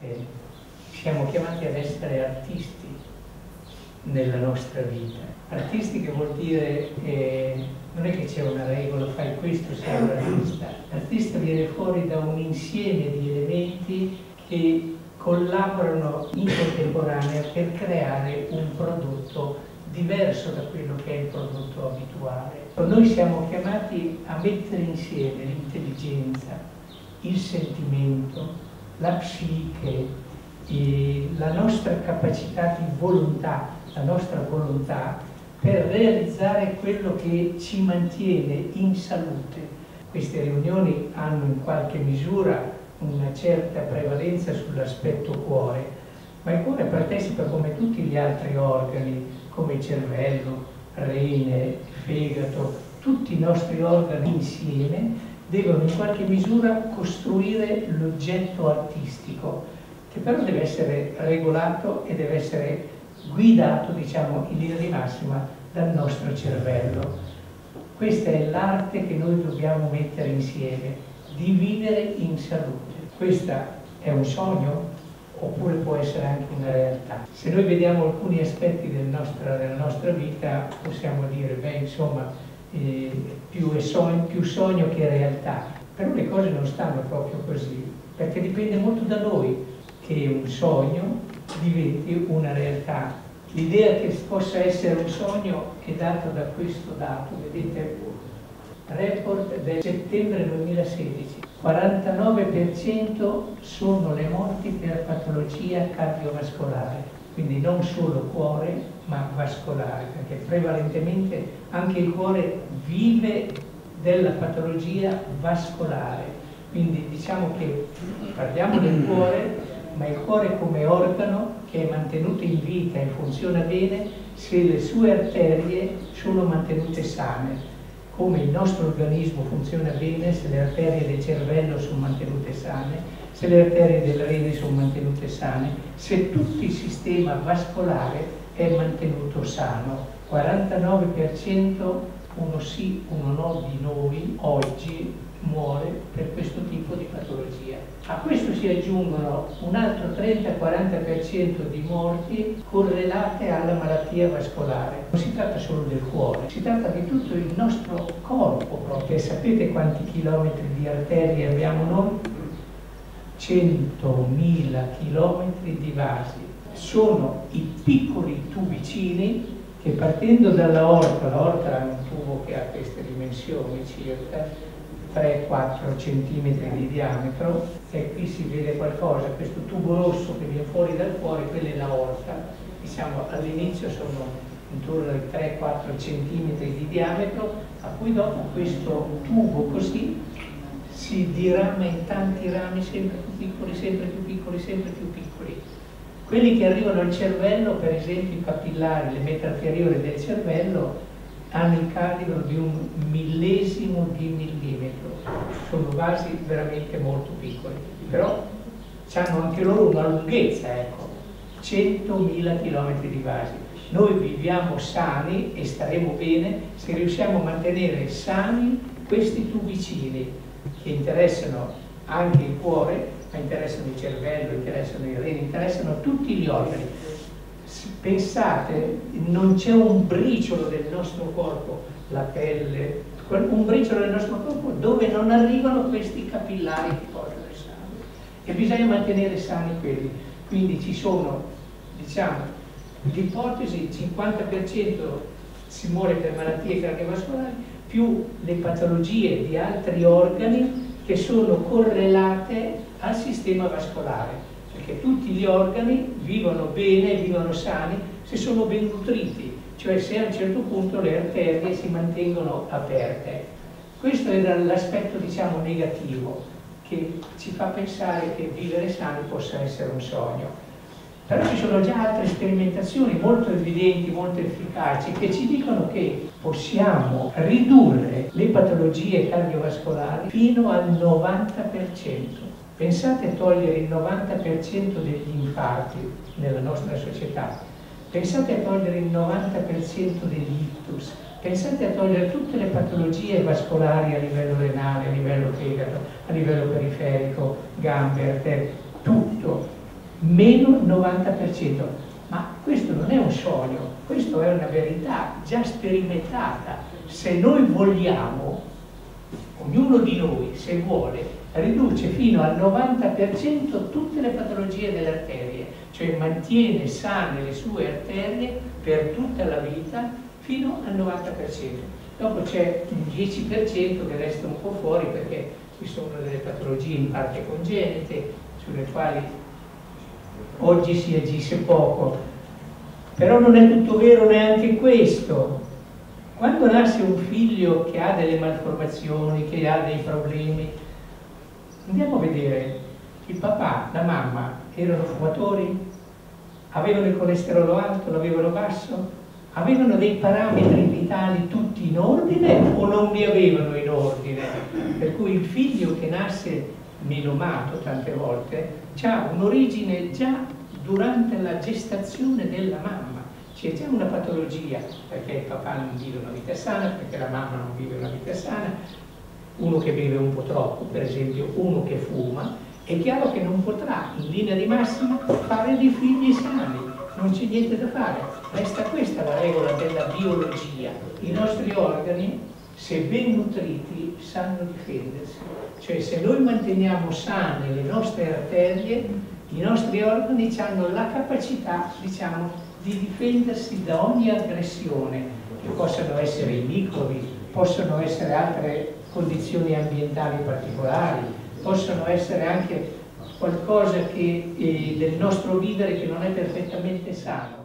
eh, siamo chiamati ad essere artisti nella nostra vita. Artisti che vuol dire, eh, non è che c'è una regola, fai questo, sei un artista. L'artista viene fuori da un insieme di elementi che collaborano in contemporanea per creare un prodotto diverso da quello che è il prodotto abituale. Noi siamo chiamati a mettere insieme l'intelligenza, il sentimento, la psiche, la nostra capacità di volontà, la nostra volontà per realizzare quello che ci mantiene in salute. Queste riunioni hanno in qualche misura una certa prevalenza sull'aspetto cuore, ma il cuore partecipa come tutti gli altri organi, come cervello, rene, fegato, tutti i nostri organi insieme devono in qualche misura costruire l'oggetto artistico, che però deve essere regolato e deve essere guidato, diciamo, in linea di massima dal nostro cervello. Questa è l'arte che noi dobbiamo mettere insieme, di vivere in salute. Questa è un sogno oppure può essere anche una realtà. Se noi vediamo alcuni aspetti del nostra, della nostra vita possiamo dire, beh insomma, eh, più, sogno, più sogno che realtà, però le cose non stanno proprio così, perché dipende molto da noi che un sogno diventi una realtà. L'idea che possa essere un sogno è data da questo dato, vedete, report del settembre 2016. 49% sono le morti per patologia cardiovascolare, quindi non solo cuore ma vascolare, perché prevalentemente anche il cuore vive della patologia vascolare. Quindi diciamo che parliamo del cuore, ma il cuore come organo che è mantenuto in vita e funziona bene se le sue arterie sono mantenute sane come il nostro organismo funziona bene se le arterie del cervello sono mantenute sane, se le arterie del rene sono mantenute sane, se tutto il sistema vascolare è mantenuto sano. 49% uno sì, uno no di noi oggi muore per questo tipo di patologia. A questo si aggiungono un altro 30-40% di morti correlate alla malattia vascolare. Non si tratta solo del cuore, si tratta di tutto il nostro corpo proprio. E sapete quanti chilometri di arterie abbiamo noi? 100.000 chilometri di vasi. Sono i piccoli tubicini che partendo dalla orta, l'aorta è un tubo che ha queste dimensioni circa, 3-4 cm di diametro e qui si vede qualcosa, questo tubo rosso che viene fuori dal cuore, quella è l'aorta, diciamo all'inizio sono intorno ai 3-4 cm di diametro, a cui dopo questo tubo così si dirama in tanti rami sempre più piccoli, sempre più piccoli, sempre più piccoli. Quelli che arrivano al cervello, per esempio i capillari, le metà inferiori del cervello, hanno il calibro di un millesimo di millimetro, sono vasi veramente molto piccoli, però hanno anche loro una lunghezza, ecco, 100.000 km di vasi. Noi viviamo sani e staremo bene se riusciamo a mantenere sani questi tubicini che interessano anche il cuore, interessano il cervello, interessano i reni, interessano tutti gli organi pensate, non c'è un briciolo del nostro corpo, la pelle, un briciolo del nostro corpo dove non arrivano questi capillari che portano il sangue. E bisogna mantenere sani quelli. Quindi ci sono, diciamo, l'ipotesi, il 50% si muore per malattie cardiovascolari, più le patologie di altri organi che sono correlate al sistema vascolare perché tutti gli organi vivono bene, vivono sani se sono ben nutriti, cioè se a un certo punto le arterie si mantengono aperte. Questo era l'aspetto diciamo negativo che ci fa pensare che vivere sani possa essere un sogno. Però ci sono già altre sperimentazioni molto evidenti, molto efficaci, che ci dicono che possiamo ridurre le patologie cardiovascolari fino al 90%. Pensate a togliere il 90% degli infarti nella nostra società, pensate a togliere il 90% degli ictus, pensate a togliere tutte le patologie vascolari a livello renale, a livello fegato, a livello periferico, gambe, arterie, tutto. meno 90%. Ma questo non è un sogno, questo è una verità già sperimentata. Se noi vogliamo, ognuno di noi, se vuole, riduce fino al 90% tutte le patologie delle arterie, cioè mantiene sane le sue arterie per tutta la vita fino al 90%. Dopo c'è un 10% che resta un po' fuori perché ci sono delle patologie in parte congenite sulle quali oggi si agisce poco. Però non è tutto vero neanche questo. Quando nasce un figlio che ha delle malformazioni, che ha dei problemi, andiamo a vedere, il papà, la mamma erano fumatori? Avevano il colesterolo alto, l'avevano basso? avevano dei parametri vitali tutti in ordine o non li avevano in ordine? Per cui il figlio che nasce menomato tante volte ha un'origine già durante la gestazione della mamma. C'è già una patologia, perché il papà non vive una vita sana, perché la mamma non vive una vita sana, uno che beve un po' troppo, per esempio uno che fuma, è chiaro che non potrà in linea di massima fare dei figli sani, non c'è niente da fare. Resta questa la regola della biologia. I nostri organi, se ben nutriti, sanno difendersi. Cioè se noi manteniamo sane le nostre arterie, i nostri organi hanno la capacità, diciamo, di difendersi da ogni aggressione, che possano essere i microbi, possono essere altre condizioni ambientali particolari, possono essere anche qualcosa che, eh, del nostro vivere che non è perfettamente sano.